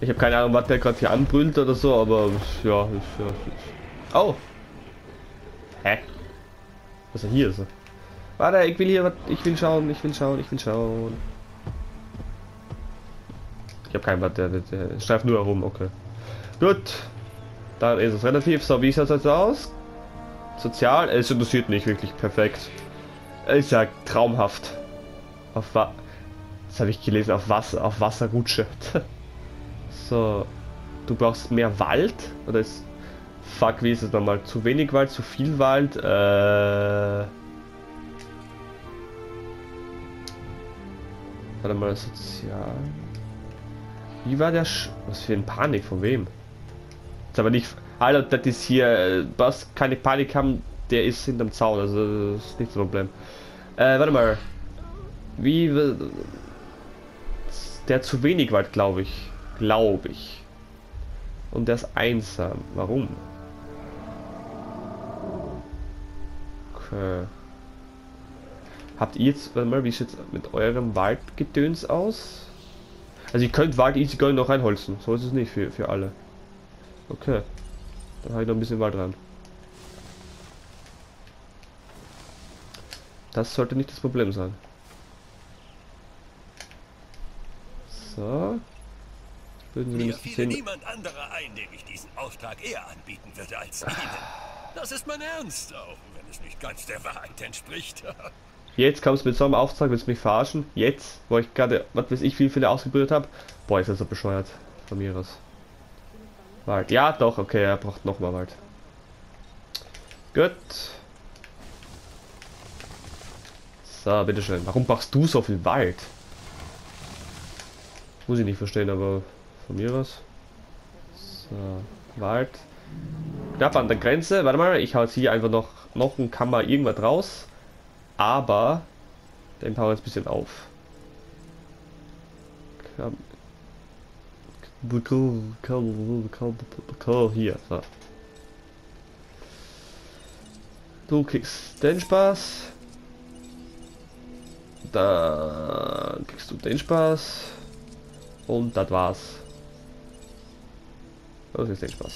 Ich habe keine Ahnung, was der gerade hier anbrüllt oder so, aber ja, ist, ja ist. Oh! Hä? Was ist denn hier so? Warte, ich will hier was. Ich will schauen, ich will schauen, ich will schauen. Ich habe keinen Blatt, der, der, der streift nur herum, okay. Gut. Dann ist es relativ. So, wie sieht es jetzt aus? Sozial, es interessiert nicht wirklich perfekt. Ist ja traumhaft. Auf was? Das habe ich gelesen, auf Wasser, auf Wasserrutsche. so. Du brauchst mehr Wald? Oder ist. Fuck, wie ist es nochmal? Zu wenig Wald, zu viel Wald? Äh. Warte mal, sozial. Wie war der Sch Was für ein Panik? Von wem? Ist aber nicht. Alter, das ist hier. Was keine Panik haben, der ist hinterm Zaun. Also, das ist nicht das Problem. Äh, warte mal. Wie. Der zu wenig Wald, glaube ich. Glaube ich. Und ist einsam. Warum? Okay. Habt ihr jetzt, warte mal, wie sieht es mit eurem Waldgedöns aus? Also ihr könnt Wald easy going noch reinholzen. So ist es nicht für, für alle. Okay. Dann habe ich noch ein bisschen Wald dran. Das sollte nicht das Problem sein. So. Würden Sie Mir fiel niemand anderer ein, dem ich diesen Auftrag eher anbieten würde als Ihnen. Das ist mein Ernst, auch wenn es nicht ganz der Wahrheit entspricht. Jetzt kommst du mit so einem Auftrag, willst du mich verarschen? Jetzt, wo ich gerade, was weiß ich, wie viele ausgebildet habe? Boah, ist das so bescheuert. Von mir aus. Wald. Ja, doch, okay, er braucht noch mal Wald. Gut. So, bitteschön. Warum brauchst du so viel Wald? Muss ich nicht verstehen, aber von mir aus. So, Wald. Knapp an der Grenze. Warte mal, ich hau jetzt hier einfach noch, noch ein Kammer irgendwas raus aber den Power jetzt ein bisschen auf. Hier, so. Du kriegst den Spaß. Dann kriegst du den Spaß. Und das war's. Das ist den Spaß.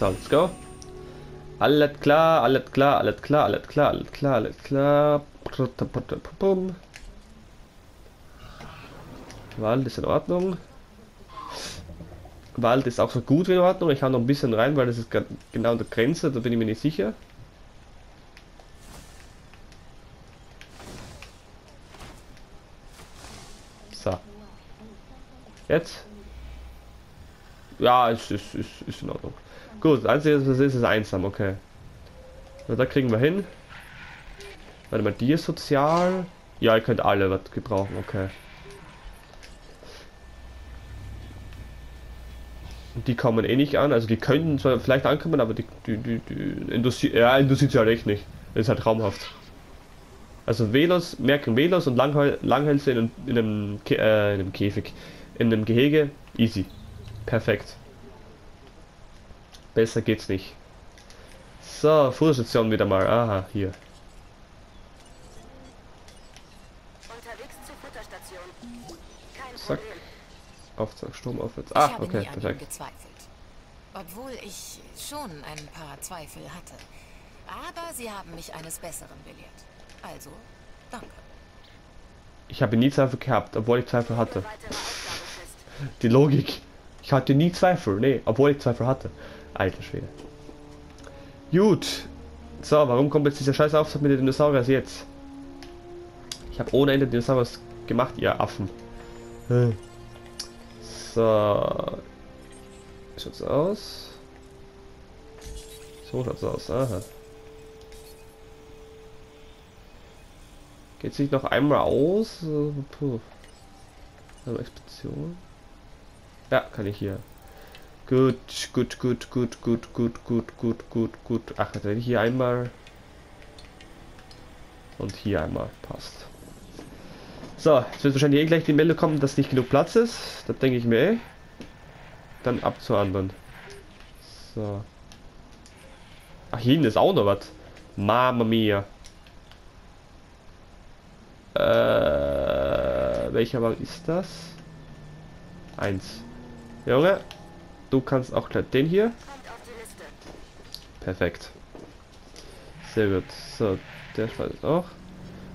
So, let's go. Alles klar, alles klar, alles klar, alles klar, alles klar, alles klar. Wald ist in Ordnung. Wald ist auch so gut wie in Ordnung. Ich habe noch ein bisschen rein, weil das ist genau an der Grenze, da bin ich mir nicht sicher. So. Jetzt? Ja, es ist, ist, ist in Ordnung. Gut, das einzige, was ist, ist einsam, okay. Na, da kriegen wir hin. Warte mal, die ist sozial. Ja, ihr könnt alle was gebrauchen, okay. Die kommen eh nicht an, also die könnten zwar vielleicht ankommen, aber die, die, die, die interessiert, ja, halt echt nicht. Das ist halt traumhaft. Also Velos, merken Velos und Langhäl Langhälse in, in, einem, äh, in einem Käfig, in einem Gehege, easy. Perfekt. Besser geht's nicht. So, Fuhrstation wieder mal. Aha, hier. Zack. Aufzug, Strom aufwärts. Ah, okay, perfekt. Obwohl ich schon ein paar Zweifel hatte. Aber sie haben mich eines Besseren belehrt. Also, danke. Ich habe nie Zweifel gehabt, obwohl ich Zweifel hatte. Die Logik. Ich hatte nie Zweifel, nee, obwohl ich Zweifel hatte. Alter Schwede. Gut. So, warum kommt jetzt dieser scheiß Aufsatz mit den Dinosauriers jetzt? Ich habe ohne Ende Dinosauriers gemacht, ihr Affen. Hm. So. Schaut's aus? So schaut's aus, aha. Geht sich noch einmal aus? Puh. Expedition. Ja, kann ich hier. Gut, gut, gut, gut, gut, gut, gut, gut, gut, gut. Ach, ich hier einmal und hier einmal passt. So, jetzt wird wahrscheinlich eh gleich die Meldung kommen, dass nicht genug Platz ist. Das denke ich mir eh. Dann ab zur anderen. So. Ach, hier hinten ist auch noch was. Mama mia. Äh, welcher Wagen ist das? Eins. Junge, du kannst auch gleich den hier. Perfekt. Sehr gut. So, der Spalt auch.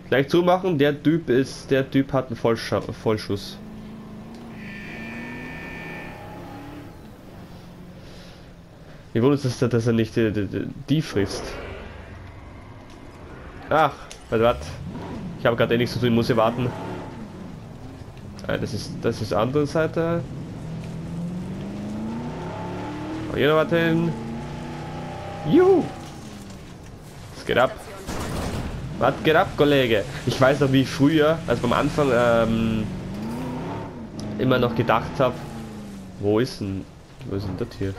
Gleich zumachen, der Typ ist, der Typ hat einen Vollsch Vollschuss. Wie wundert es, dass er nicht die, die, die frisst. Ach, was? Ich habe gerade eh nichts zu tun, muss hier warten. Ah, das ist das ist andere Seite. Hier noch warten. Juhu! Was geht ab? Was geht ab, Kollege? Ich weiß noch, wie ich früher, also beim Anfang, ähm, immer noch gedacht habe, wo ist denn, wo ist denn das hier?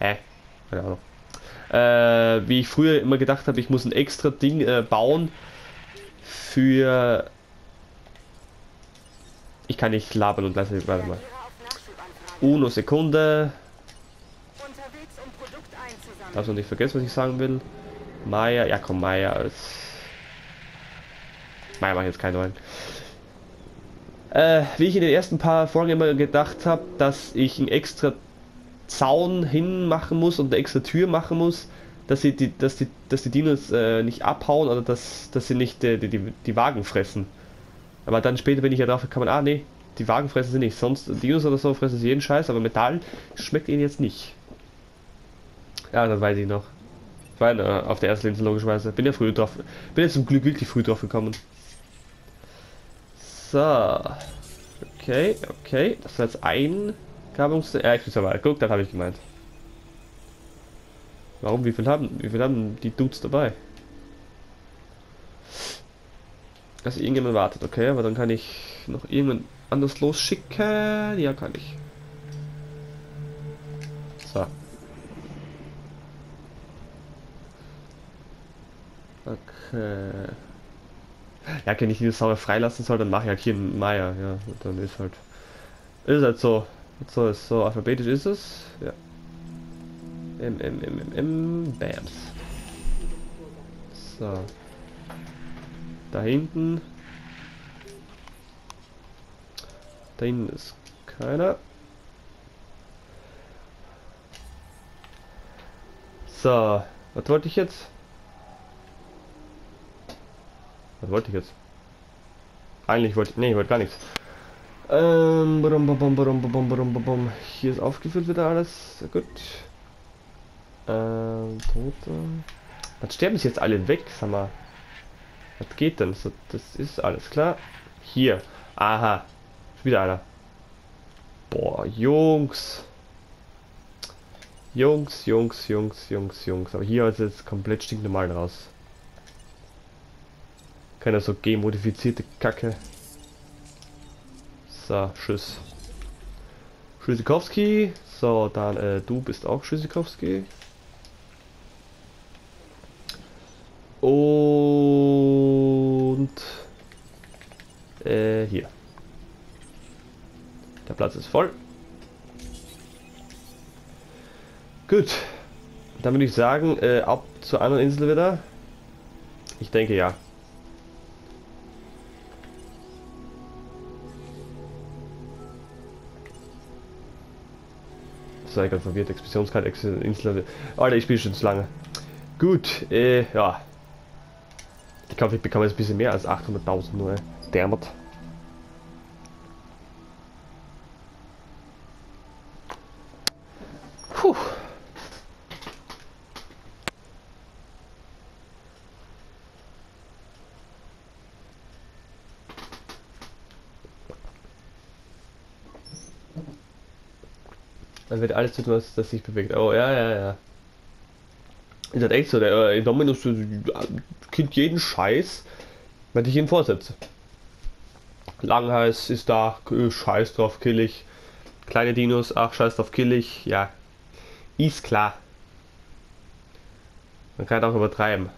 Hä? Keine Ahnung. Äh, wie ich früher immer gedacht habe, ich muss ein extra Ding äh, bauen für... Ich kann nicht labern und lasse, warte mal. Uno Sekunde. Darfst du nicht vergessen, was ich sagen will. Maya, ja komm, Maya als... Maya mache jetzt keinen neuen. Äh, wie ich in den ersten paar Folgen immer gedacht habe, dass ich einen extra Zaun hinmachen muss und eine extra Tür machen muss, dass sie die, dass die, dass die Dinos äh, nicht abhauen oder dass, dass sie nicht äh, die, die, die Wagen fressen. Aber dann später bin ich ja drauf gekommen, ah nee, die Wagen fressen sie nicht. Sonst Dinos oder so fressen sie jeden Scheiß, aber Metall schmeckt ihnen jetzt nicht. Ja, das weiß ich noch. Ich war ja auf der ersten Linse logischerweise. Bin ja früh drauf. Bin jetzt zum Glück wirklich früh drauf gekommen. So. Okay, okay. Das war jetzt ein Gabungs... Ja, ich aber. Guck, das habe ich gemeint. Warum? Wie viel haben, wie viel haben die Dudes dabei? Dass irgendjemand wartet, okay, aber dann kann ich noch irgendjemand anders losschicken. Ja, kann ich. So. Okay. Ja, wenn ich die Dinosaurier freilassen soll, dann mache ich halt hier einen Meier. Ja, dann ist halt. Ist halt so. So ist so alphabetisch ist es. Ja. M, M, M, M, M, Bams. So. Da hinten. Da hinten ist keiner. So, was wollte ich jetzt? Was wollte ich jetzt? Eigentlich wollte ich. Nee, ich wollte gar nichts. Ähm, brum, brum, brum, brum, brum, brum. Hier ist aufgefüllt wieder alles. Sehr gut. Ähm, Tote. Was sterben sie jetzt alle weg, sag mal. Was geht denn? So, das ist alles klar. Hier. Aha. Wieder einer. Boah, Jungs. Jungs, Jungs, Jungs, Jungs, Jungs. Aber hier ist jetzt komplett stinknormal raus. Keine so genmodifizierte Kacke. So, Tschüss. Schüssikowski. So, dann äh, du bist auch Schüssikowski. Und äh, hier. Der Platz ist voll. Gut. Dann würde ich sagen, äh, ab zur anderen Insel wieder. Ich denke ja. sei ganz verwirrt. Expeditionskarte, Insel. Alter, ich spiele schon zu lange. Gut, äh, ja. Ich glaube, ich bekomme jetzt ein bisschen mehr als 800.000 nur. Dermot. Puh. Dann wird alles tun, was das sich bewegt. Oh, ja, ja, ja. Ist halt echt so, der äh, Dominus kennt jeden Scheiß, wenn ich ihn vorsetze. Langheiß ist da, scheiß drauf, kill ich. Kleine Dinos, ach, scheiß drauf, kill ich. Ja, ist klar. Man kann auch übertreiben.